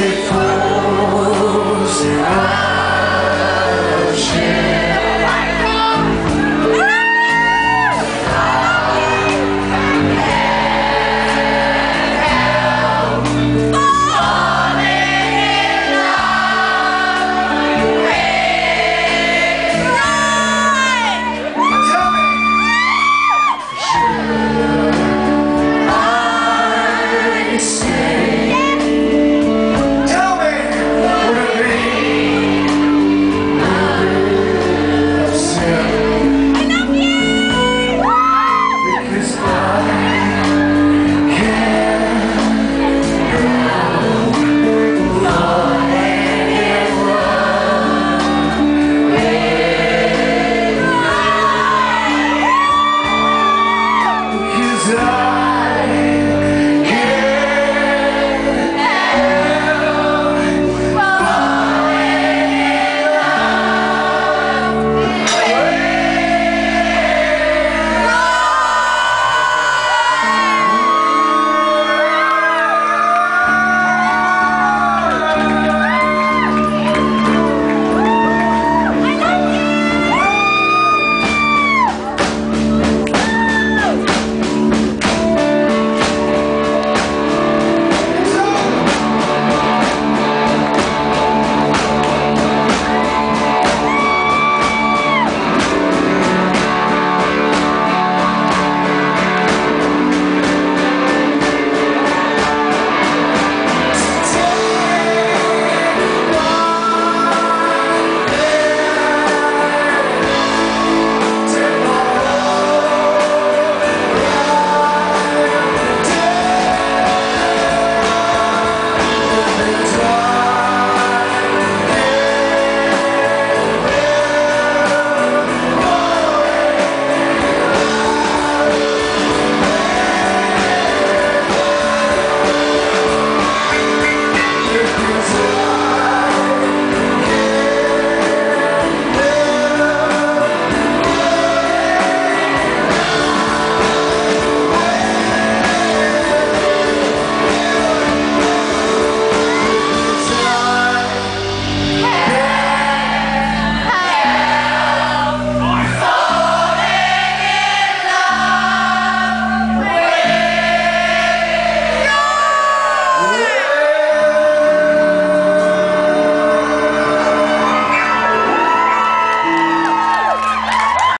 Holy Son.